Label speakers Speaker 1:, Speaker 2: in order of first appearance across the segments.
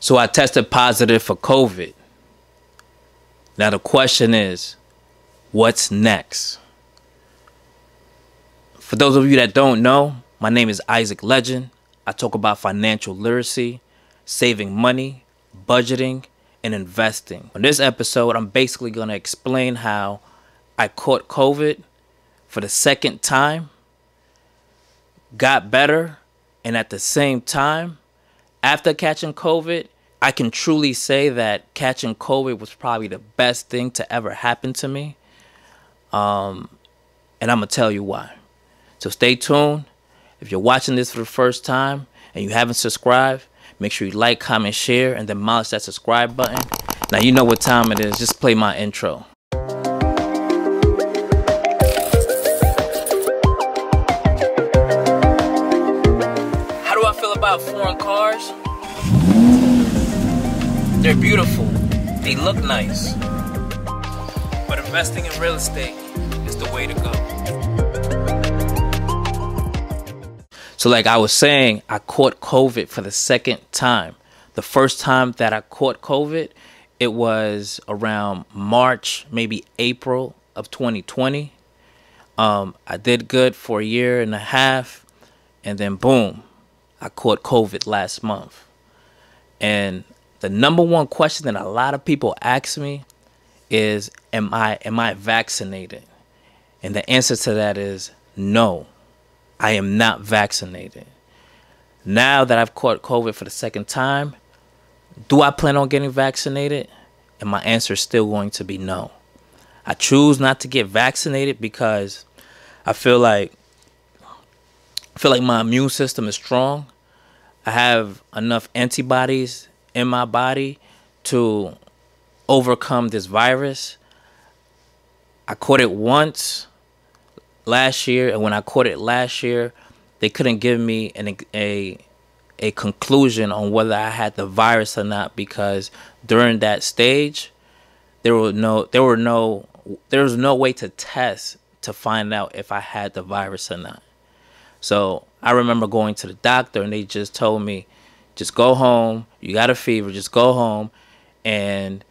Speaker 1: So I tested positive for COVID. Now the question is, what's next? For those of you that don't know, my name is Isaac Legend. I talk about financial literacy, saving money, budgeting, and investing. On this episode, I'm basically going to explain how I caught COVID for the second time, got better, and at the same time, after catching COVID, I can truly say that catching COVID was probably the best thing to ever happen to me. Um, and I'm going to tell you why. So stay tuned. If you're watching this for the first time and you haven't subscribed, make sure you like, comment, share, and then demolish that subscribe button. Now you know what time it is. Just play my intro. About foreign cars? They're beautiful. They look nice. But investing in real estate is the way to go. So, like I was saying, I caught COVID for the second time. The first time that I caught COVID, it was around March, maybe April of 2020. Um, I did good for a year and a half, and then boom, I caught COVID last month. And the number one question that a lot of people ask me is am I am I vaccinated? And the answer to that is no. I am not vaccinated. Now that I've caught COVID for the second time, do I plan on getting vaccinated? And my answer is still going to be no. I choose not to get vaccinated because I feel like feel like my immune system is strong. I have enough antibodies in my body to overcome this virus. I caught it once last year, and when I caught it last year, they couldn't give me an, a a conclusion on whether I had the virus or not because during that stage, there were no there were no there was no way to test to find out if I had the virus or not. So I remember going to the doctor and they just told me just go home. You got a fever. Just go home, and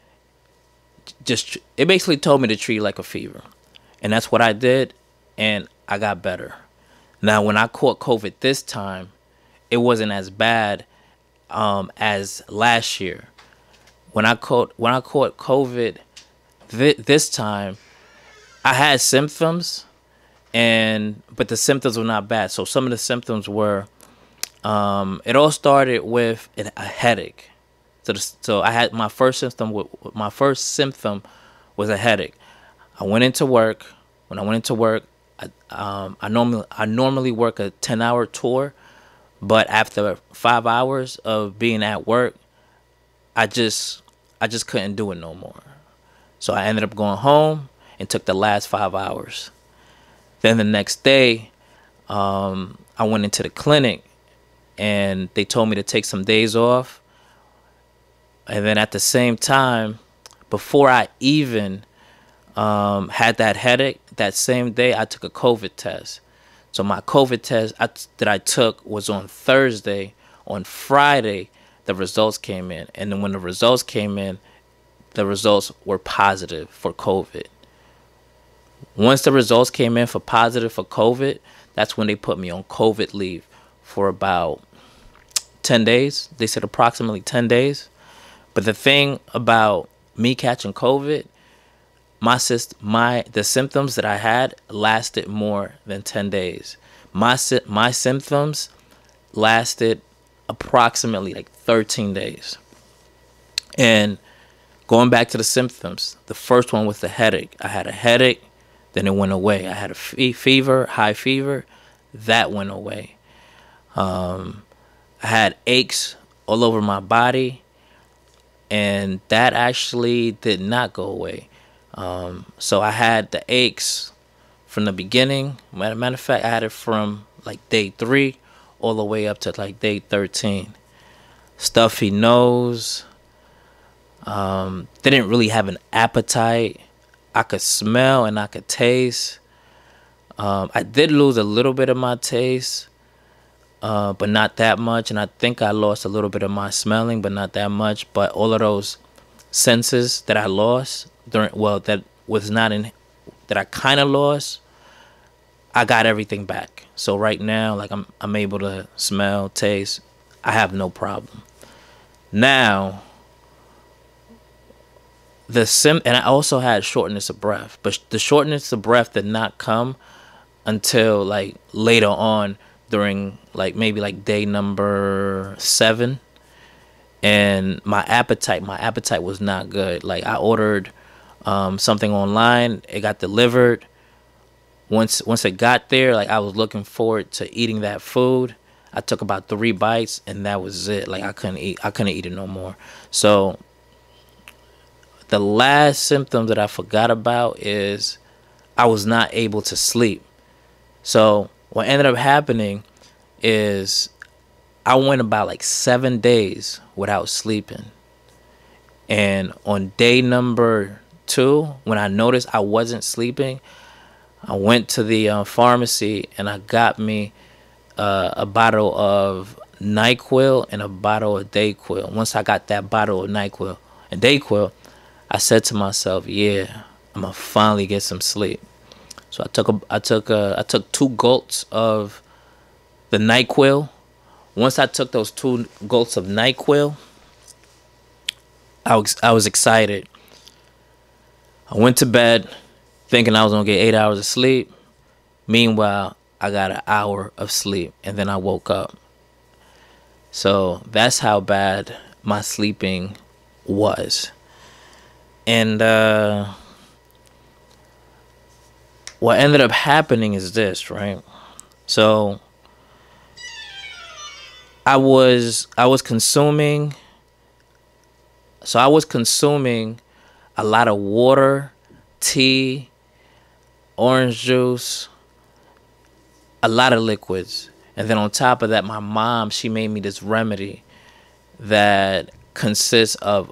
Speaker 1: just it basically told me to treat like a fever, and that's what I did, and I got better. Now, when I caught COVID this time, it wasn't as bad um, as last year. When I caught when I caught COVID th- this time, I had symptoms, and but the symptoms were not bad. So some of the symptoms were um, it all started with a headache. So, the, so I had my first symptom. With, My first symptom was a headache. I went into work. When I went into work, I, um, I normally I normally work a ten hour tour, but after five hours of being at work, I just I just couldn't do it no more. So I ended up going home and took the last five hours. Then the next day, um, I went into the clinic and they told me to take some days off. And then at the same time, before I even um, had that headache, that same day I took a COVID test. So my COVID test I, that I took was on Thursday. On Friday, the results came in, and then when the results came in, the results were positive for COVID. Once the results came in for positive for COVID, that's when they put me on COVID leave for about 10 days. They said approximately 10 days. But the thing about me catching COVID, my syst- my the symptoms that I had lasted more than 10 days. My my symptoms lasted approximately like 13 days. And going back to the symptoms, the first one was the headache. I had a headache, then it went away. I had a fe fever, high fever, that went away. Um, I had aches all over my body, and that actually did not go away. Um, so I had the aches from the beginning. Matter of fact, I had it from like day three all the way up to like day 13. Stuffy nose. Um, didn't really have an appetite. I could smell and I could taste. Um, I did lose a little bit of my taste, uh, but not that much. And I think I lost a little bit of my smelling, but not that much. But all of those senses that I lost during, well, that was not in, that I kind of lost, I got everything back. So right now, like I'm, I'm able to smell, taste. I have no problem. Now, the sim, and I also had shortness of breath, but the shortness of breath did not come until like later on during like maybe like day number seven. And my appetite my appetite was not good. Like i ordered um, something online. It got delivered. Once once it got there like i was looking forward to eating that food. I took about three bites and that was it. Like i couldn't eat i couldn't eat it no more. So the last symptom that i forgot about is i was not able to sleep so what ended up happening is I went about like seven days without sleeping. And on day number two, when I noticed I wasn't sleeping, I went to the uh, pharmacy and I got me uh, a bottle of NyQuil and a bottle of Dayquil. Once I got that bottle of NyQuil and Dayquil, I said to myself, "Yeah, I'm gonna finally get some sleep." So I took a I took a I took two gulps of the NyQuil. Once I took those two gulps of NyQuil, I was I was excited. I went to bed thinking I was gonna get eight hours of sleep. Meanwhile, I got an hour of sleep and then I woke up. So that's how bad my sleeping was. And uh what ended up happening is this, right? So I was I was consuming so I was consuming a lot of water, tea, orange juice, a lot of liquids. And then on top of that, my mom, she made me this remedy that consists of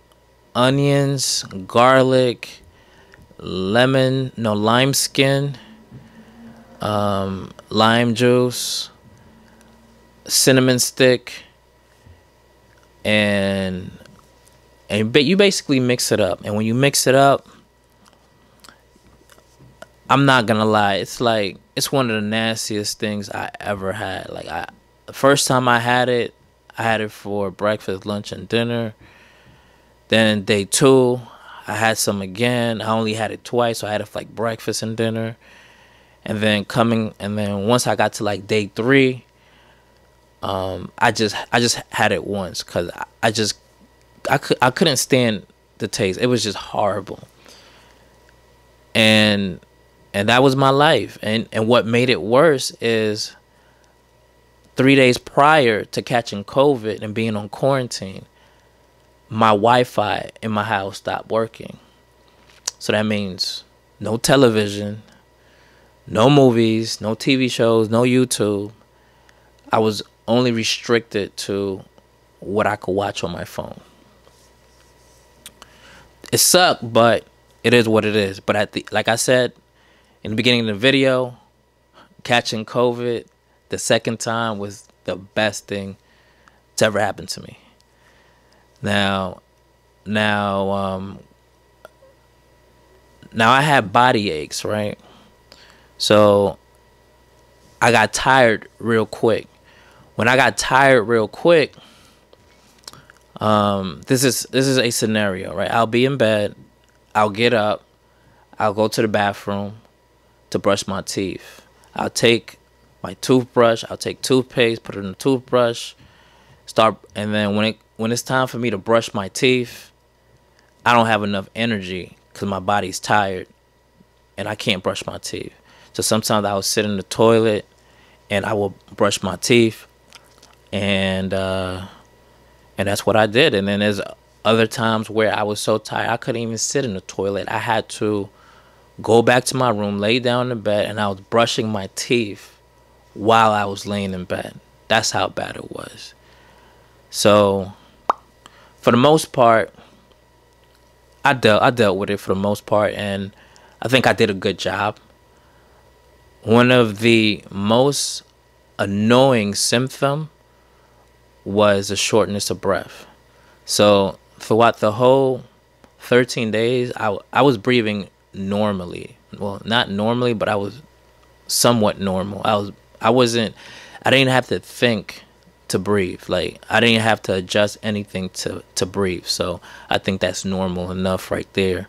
Speaker 1: onions, garlic, lemon, no lime skin, um, lime juice, cinnamon stick, and and you basically mix it up. And when you mix it up, I'm not gonna lie, it's like it's one of the nastiest things I ever had. Like I, the first time I had it, I had it for breakfast, lunch, and dinner. Then day two, I had some again. I only had it twice, so I had it for like breakfast and dinner. And then coming, and then once I got to like day three, um, I just I just had it once because I, I just I could I couldn't stand the taste. It was just horrible. And and that was my life. And and what made it worse is three days prior to catching COVID and being on quarantine, my Wi-Fi in my house stopped working. So that means no television, no movies, no TV shows, no YouTube. I was only restricted to what I could watch on my phone. It sucked, but it is what it is. But at the like I said in the beginning of the video, catching COVID the second time was the best thing to ever happen to me. Now, now, um, now I have body aches, right? So I got tired real quick when I got tired real quick, um, this is this is a scenario, right? I'll be in bed, I'll get up, I'll go to the bathroom to brush my teeth. I'll take my toothbrush, I'll take toothpaste, put it in the toothbrush, start, and then when it when it's time for me to brush my teeth, I don't have enough energy because my body's tired, and I can't brush my teeth. So sometimes I will sit in the toilet, and I will brush my teeth and uh, and that's what I did. And then there's other times where I was so tired I couldn't even sit in the toilet. I had to go back to my room, lay down in bed, and I was brushing my teeth while I was laying in bed. That's how bad it was. So, for the most part, I dealt I dealt with it for the most part, and I think I did a good job. One of the most annoying symptom was a shortness of breath. So throughout the whole 13 days, I, I was breathing normally. Well, not normally, but I was somewhat normal. I was I wasn't I didn't have to think to breathe. Like I didn't have to adjust anything to to breathe. So I think that's normal enough right there.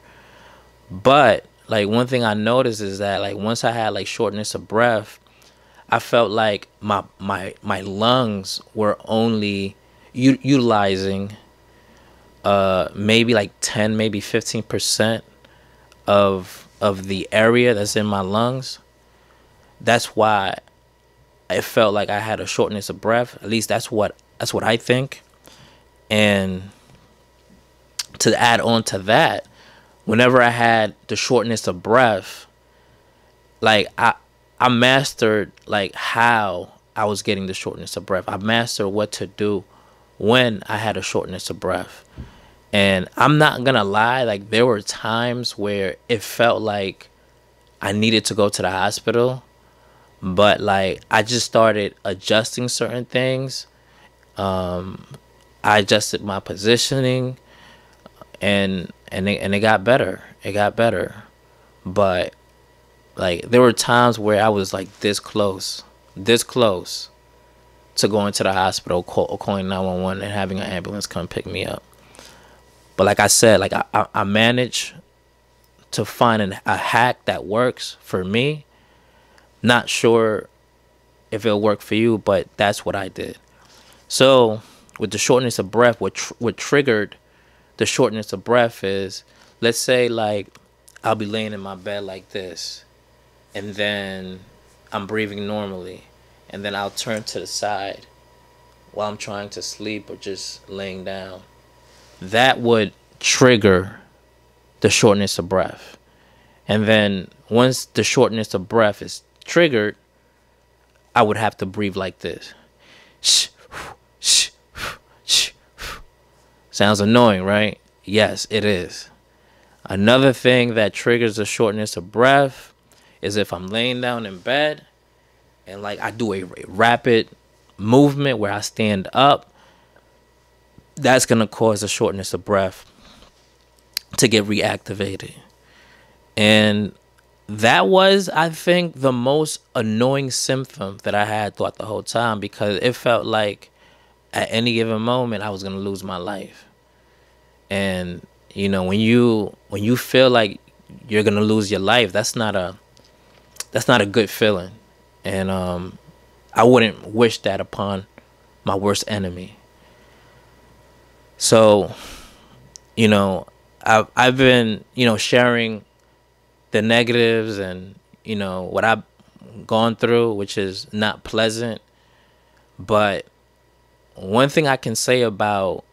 Speaker 1: But like one thing I noticed is that like once I had like shortness of breath, I felt like my my my lungs were only u- utilizing uh maybe like 10 maybe 15% of of the area that's in my lungs. That's why it felt like I had a shortness of breath. At least that's what that's what I think. And to add on to that, whenever I had the shortness of breath, like I I mastered like how I was getting the shortness of breath. I mastered what to do when I had a shortness of breath. And I'm not gonna lie, like there were times where it felt like I needed to go to the hospital but like I just started adjusting certain things. Um, I adjusted my positioning, and and it, and it got better. It got better, but like there were times where I was like this close, this close to going to the hospital, call, calling nine one one, and having an ambulance come pick me up. But like I said, like I I, I managed to find an, a hack that works for me not sure if it'll work for you, but that's what I did. So, with the shortness of breath, what tr- what triggered the shortness of breath is, let's say like I'll be laying in my bed like this, and then I'm breathing normally, and then I'll turn to the side while I'm trying to sleep or just laying down. That would trigger the shortness of breath. And then once the shortness of breath is triggered, I would have to breathe like this. Sounds annoying, right? Yes, it is. Another thing that triggers the shortness of breath is if I'm laying down in bed and like I do a rapid movement where I stand up, that's going to cause a shortness of breath to get reactivated. And that was i think the most annoying symptom that i had throughout the whole time because it felt like at any given moment i was going to lose my life. And you know when you when you feel like you're going to lose your life that's not a that's not a good feeling. And um i wouldn't wish that upon my worst enemy. So you know i've i've been you know sharing the negatives and you know what I've gone through, which is not pleasant. But one thing I can say about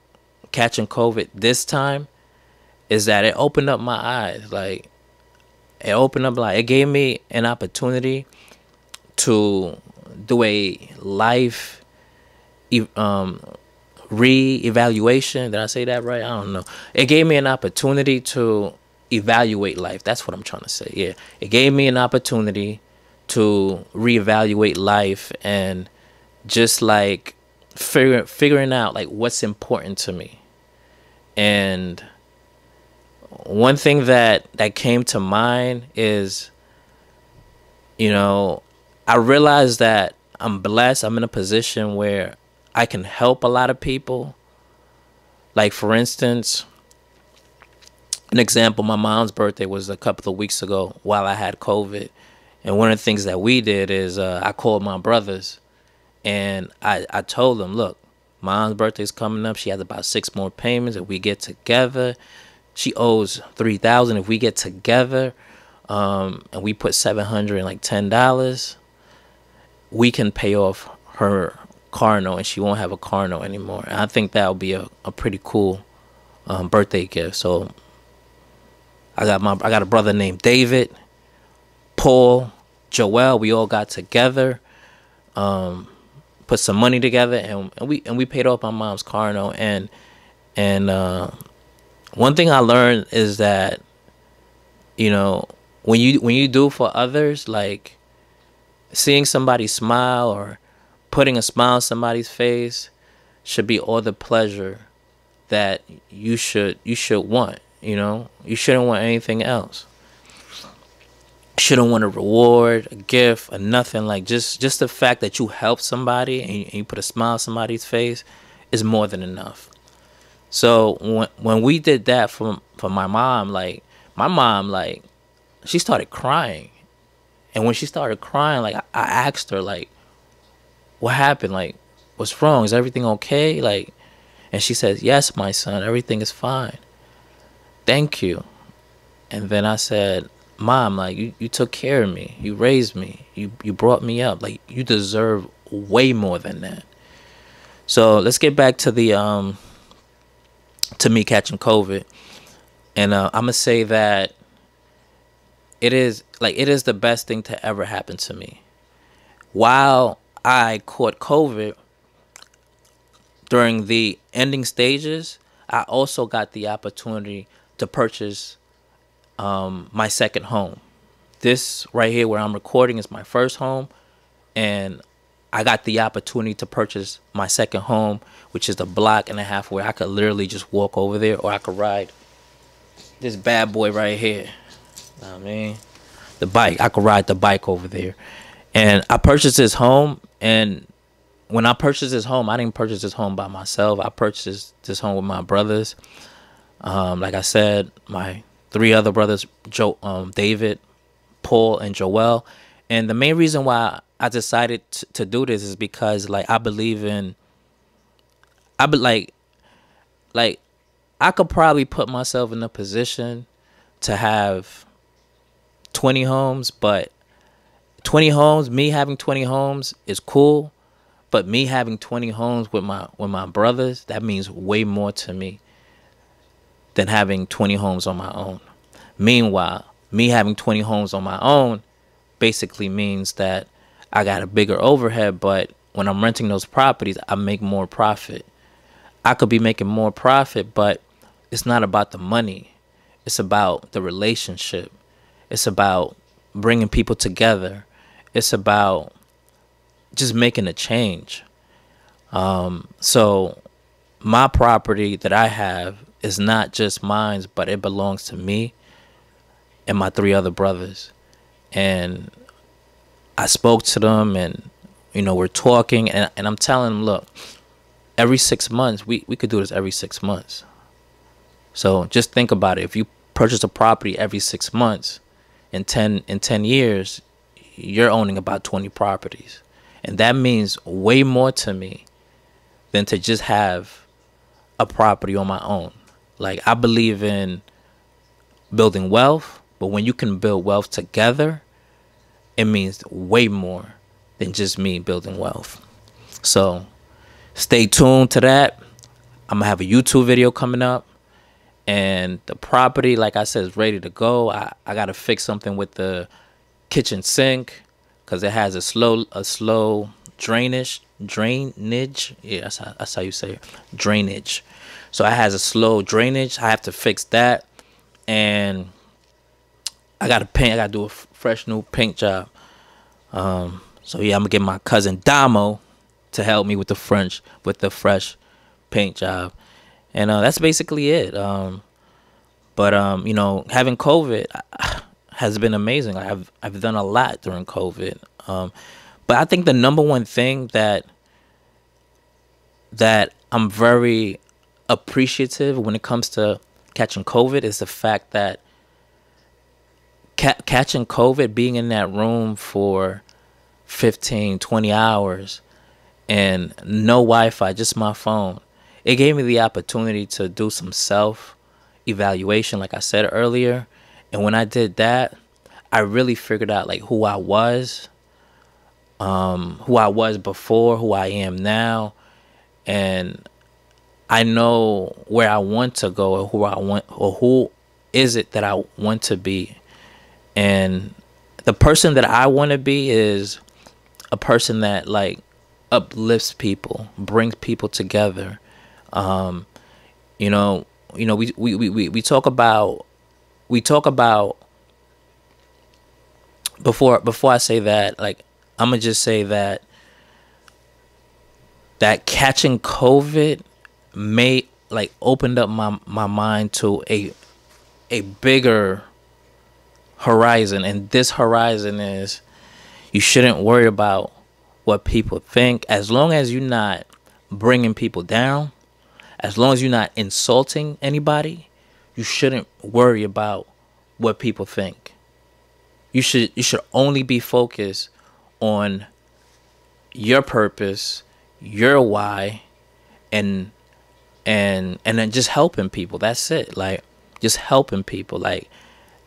Speaker 1: catching COVID this time is that it opened up my eyes. Like it opened up like it gave me an opportunity to do a life um re-evaluation. Did I say that right? I don't know. It gave me an opportunity to evaluate life. That's what I'm trying to say. Yeah. It gave me an opportunity to reevaluate life and just like figure, figuring out like what's important to me. And one thing that that came to mind is you know, I realized that I'm blessed. I'm in a position where I can help a lot of people. Like for instance, an example, my mom's birthday was a couple of weeks ago while I had COVID. And one of the things that we did is uh, I called my brothers and I, I told them, look, mom's birthday's coming up. She has about six more payments. If we get together, she owes 3000 If we get together um, and we put 700 and like $10, we can pay off her car note and she won't have a car note anymore. And I think that would be a, a pretty cool um, birthday gift. So I got my I got a brother named David, Paul, Joel. We all got together, um, put some money together, and, and we and we paid off my mom's car note. And and uh, one thing I learned is that you know when you when you do for others, like seeing somebody smile or putting a smile on somebody's face should be all the pleasure that you should you should want you know? You shouldn't want anything else. Shouldn't want a reward a gift or nothing. Like just just the fact that you help somebody and you, and you put a smile on somebody's face is more than enough. So when when we did that for for my mom like my mom like she started crying. And when she started crying like i, I asked her like what happened? Like what's wrong? Is everything okay? Like and she says, Yes, my son, everything is fine. Thank you. And then I said, Mom, like you, you took care of me. You raised me. You you brought me up. Like you deserve way more than that. So let's get back to the um to me catching COVID. And uh, I'm gonna say that it is like it is the best thing to ever happen to me. While I caught COVID, during the ending stages, I also got the opportunity to purchase um, my second home. This right here, where I'm recording, is my first home, and I got the opportunity to purchase my second home, which is the block and a half where I could literally just walk over there, or I could ride this bad boy right here. I mean, the bike. I could ride the bike over there, and I purchased this home, and when I purchased this home, I didn't purchase this home by myself. I purchased this home with my brothers. Um, like I said, my three other brothers, Joe, um, David, Paul, and Joel. And the main reason why I decided to, to do this is because, like, I believe in. I be like, like, I could probably put myself in a position to have twenty homes, but twenty homes, me having twenty homes is cool but me having 20 homes with my with my brothers, that means way more to me than having 20 homes on my own. Meanwhile, me having 20 homes on my own basically means that I got a bigger overhead, but when I'm renting those properties, I make more profit. I could be making more profit, but it's not about the money. It's about the relationship. It's about bringing people together. It's about just making a change. Um, so my property that I have is not just mine, but it belongs to me and my three other brothers. And I spoke to them and you know, we're talking and, and I'm telling them, look, every six months, we, we could do this every six months. So just think about it. If you purchase a property every six months in ten in ten years, you're owning about twenty properties. And that means way more to me than to just have a property on my own. Like I believe in building wealth, but when you can build wealth together, it means way more than just me building wealth. So stay tuned to that. I'm gonna have a YouTube video coming up. And the property, like I said, is ready to go. I, I gotta fix something with the kitchen sink because it has a slow a slow drainage drainage yeah that's how, that's how you say it drainage so it has a slow drainage. I have to fix that. And i gotta paint. I gotta do a fresh new paint job. Um so yeah i'm gonna get my cousin damo to help me with the french with the fresh paint job. And uh, that's basically it. Um but um you know having covid has been amazing. I've I've done a lot during COVID, um, but I think the number one thing that that I'm very appreciative when it comes to catching COVID is the fact that ca- catching COVID, being in that room for 15, 20 hours and no Wi Fi, just my phone, it gave me the opportunity to do some self evaluation, like I said earlier, and when I did that, I really figured out like who I was, um, who I was before, who I am now, and I know where I want to go or who I want or who is it that I want to be. And the person that I want to be is a person that like uplifts people, brings people together. Um, you know, you know, we, we, we, we talk about we talk about before before I say that, like I'm gonna just say that that catching COVID may like opened up my my mind to a a bigger horizon. And this horizon is you shouldn't worry about what people think. As long as you're not bringing people down as long as you're not insulting anybody you shouldn't worry about what people think. You should you should only be focused on your purpose your why and and and then just helping people. That's it. Like just helping people. Like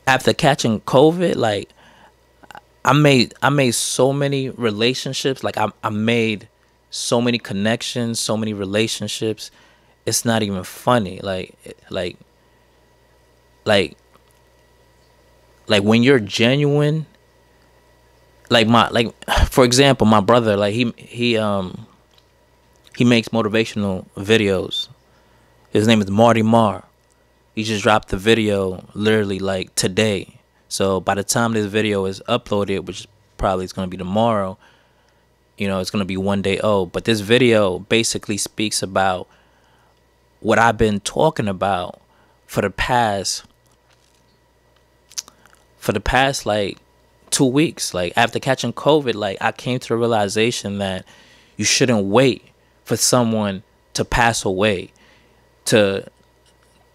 Speaker 1: after catching covid like i made i made so many relationships. Like i, I made so many connections so many relationships. It's not even funny. Like like like like when you're genuine like my like for example my brother like he he um he makes motivational videos his name is marty marr. He just dropped the video literally like today. So by the time this video is uploaded which probably is going to be tomorrow you know it's going to be one day old. But this video basically speaks about what i've been talking about for the past for the past like two weeks. Like after catching COVID, like I came to a realization that you shouldn't wait for someone to pass away to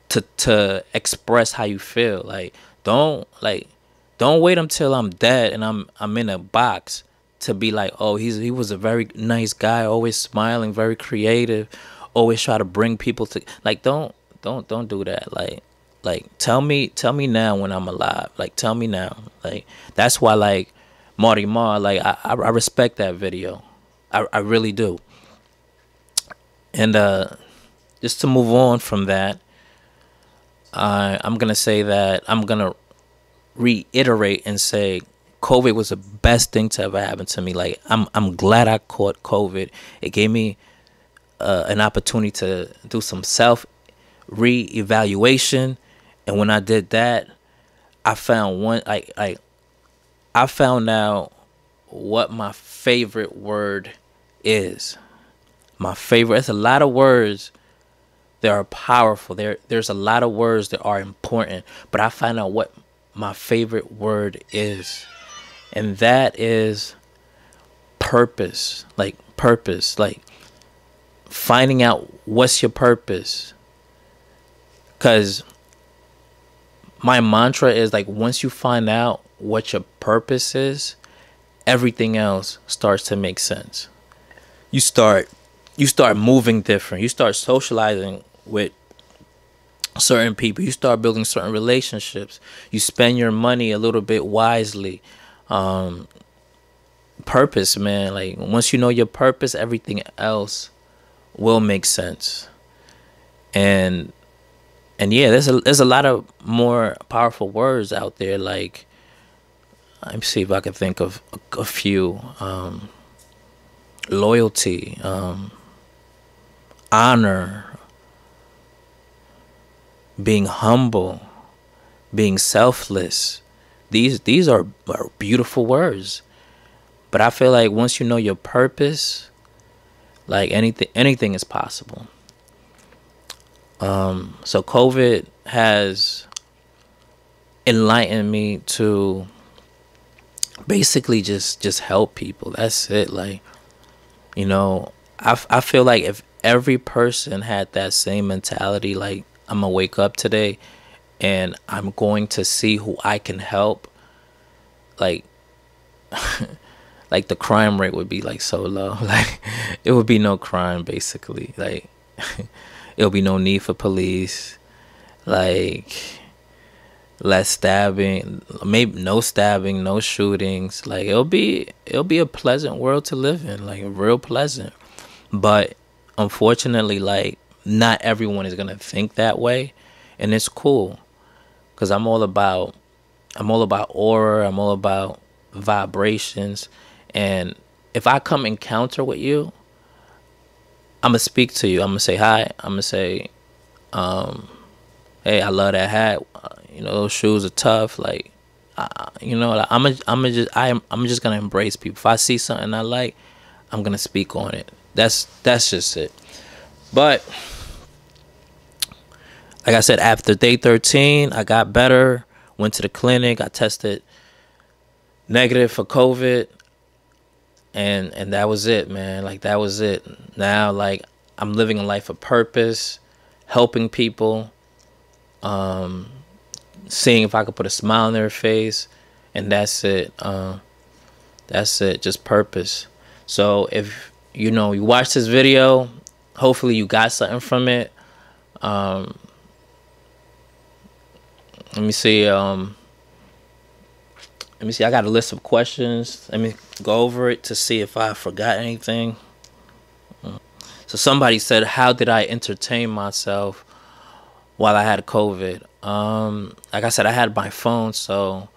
Speaker 1: to to express how you feel. Like don't like don't wait until I'm dead and I'm I'm in a box to be like, oh, he's he was a very nice guy, always smiling, very creative, always try to bring people to like don't don't don't do that. Like like tell me tell me now when I'm alive. Like tell me now. Like that's why like Marty Marr, like I, I respect that video. I, I really do. And uh just to move on from that, I'm gonna say that I'm gonna reiterate and say COVID was the best thing to ever happen to me. Like I'm I'm glad I caught COVID. It gave me uh, an opportunity to do some self re-evaluation and when I did that, I found one like like I found out what my favorite word is. My favorite it's a lot of words that are powerful. There there's a lot of words that are important, but I find out what my favorite word is. And that is purpose. Like purpose. Like finding out what's your purpose. Cuz my mantra is like once you find out what your purpose is, everything else starts to make sense. You start you start moving different. You start socializing with certain people. You start building certain relationships. You spend your money a little bit wisely. Um, purpose, man. Like once you know your purpose, everything else will make sense. And and yeah, there's a there's a lot of more powerful words out there. Like, let me see if I can think of a, a few. Um, loyalty, um, honor, being humble, being selfless. These these are, are beautiful words. But I feel like once you know your purpose, like anything anything is possible. Um, so COVID has enlightened me to basically just just help people. That's it. Like, you know, I I feel like if every person had that same mentality, like I'm gonna wake up today and I'm going to see who I can help. Like, like the crime rate would be like so low. Like, it would be no crime basically. Like. it'll be no need for police like less stabbing maybe no stabbing no shootings like it'll be it'll be a pleasant world to live in like real pleasant but unfortunately like not everyone is gonna think that way and it's cool because i'm all about i'm all about aura i'm all about vibrations and if i come encounter with you I'm gonna speak to you. I'm gonna say hi. I'm gonna say, um, hey, I love that hat. You know, those shoes are tough. Like, uh, you know, like, I'm a, I'm a just, I am, I'm just gonna embrace people. If I see something I like, I'm gonna speak on it. that's that's just it. But like I said, after day 13, I got better. Went to the clinic. I tested negative for COVID, and and that was it, man. Like that was it. Now, like I'm living a life of purpose, helping people, um, seeing if I could put a smile on their face, and that's it. Uh, that's it. Just purpose. So if you know you watch this video, hopefully you got something from it. Um, let me see. Um, let me see. I got a list of questions. Let me go over it to see if I forgot anything. So somebody said, "How did I entertain myself while I had COVID?" Um, like I said, I had my phone, so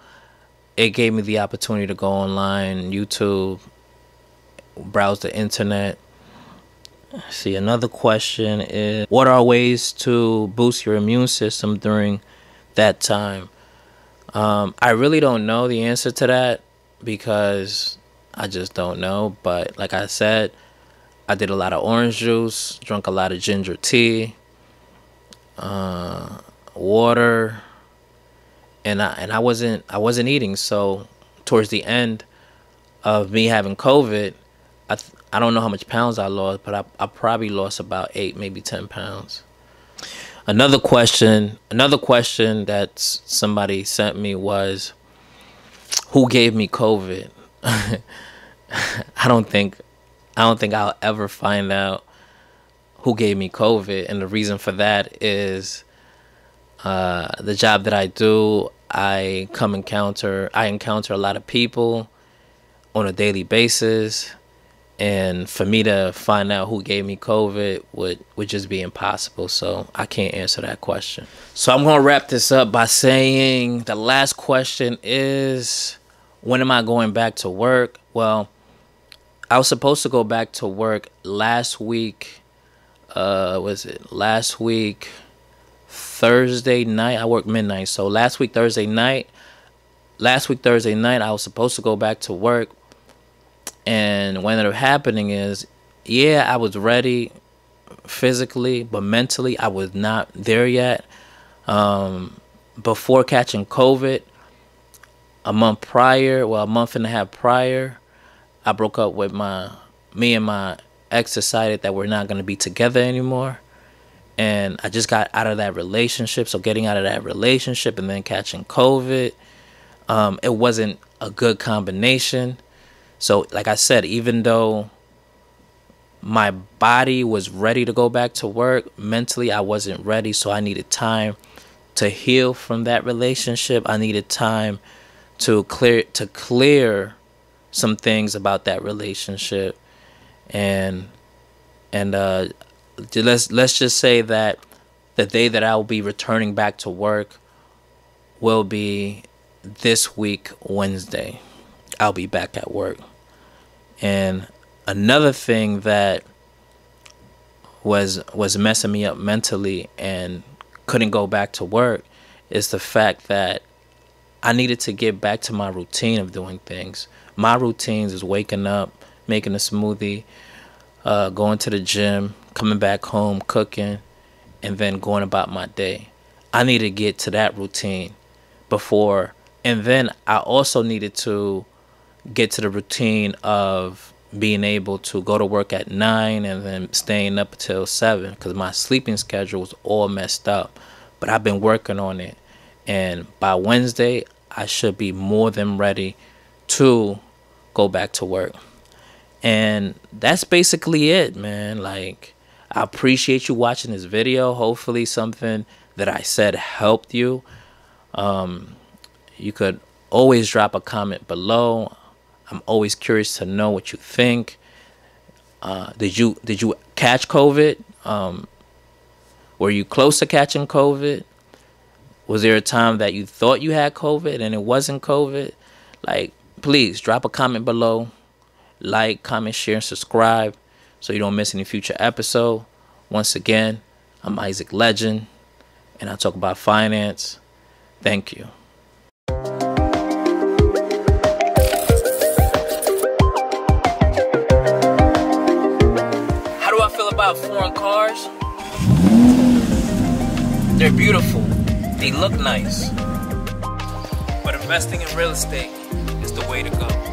Speaker 1: it gave me the opportunity to go online, YouTube, browse the internet. See, another question is, what are ways to boost your immune system during that time? Um, I really don't know the answer to that because I just don't know. But like I said, I did a lot of orange juice, drank a lot of ginger tea, uh, water, and I and I wasn't I wasn't eating. So towards the end of me having COVID, I I don't know how much pounds I lost, but I I probably lost about eight, maybe ten pounds. Another question, another question that somebody sent me was, "Who gave me COVID?" I don't think, I don't think I'll ever find out who gave me COVID, and the reason for that is uh, the job that I do. I come encounter, I encounter a lot of people on a daily basis and for me to find out who gave me COVID would would just be impossible. So I can't answer that question. So I'm gonna wrap this up by saying the last question is when am I going back to work? Well, I was supposed to go back to work last week. Uh, was it last week? Thursday night. I worked midnight. So last week Thursday night. Last week Thursday night, I was supposed to go back to work and what ended up happening is, yeah, I was ready physically, but mentally, I was not there yet. Um, before catching COVID, a month prior, well, a month and a half prior, I broke up with my, me and my ex decided that we're not going to be together anymore. And I just got out of that relationship. So getting out of that relationship and then catching COVID, um, it wasn't a good combination. So, like I said, even though my body was ready to go back to work, mentally I wasn't ready. So, I needed time to heal from that relationship. I needed time to clear to clear some things about that relationship and and uh let's let's just say that the day that I will be returning back to work will be this week Wednesday. I'll be back at work. And another thing that was was messing me up mentally and couldn't go back to work is the fact that I needed to get back to my routine of doing things. My routines is waking up, making a smoothie, uh, going to the gym, coming back home, cooking, and then going about my day. I need to get to that routine before, and then I also needed to get to the routine of being able to go to work at nine and then staying up until seven because my sleeping schedule was all messed up. But I've been working on it, and by Wednesday, I should be more than ready to go back to work. And that's basically it, man. Like, I appreciate you watching this video. Hopefully, something that I said helped you. Um, you could always drop a comment below. I'm always curious to know what you think. Uh, did you did you catch COVID? Um, were you close to catching COVID? Was there a time that you thought you had COVID and it wasn't COVID? Like, please drop a comment below, like, comment, share, and subscribe so you don't miss any future episode. Once again, I'm Isaac Legend, and I talk about finance. Thank you. Foreign cars, they're beautiful. They look nice. But investing in real estate is the way to go.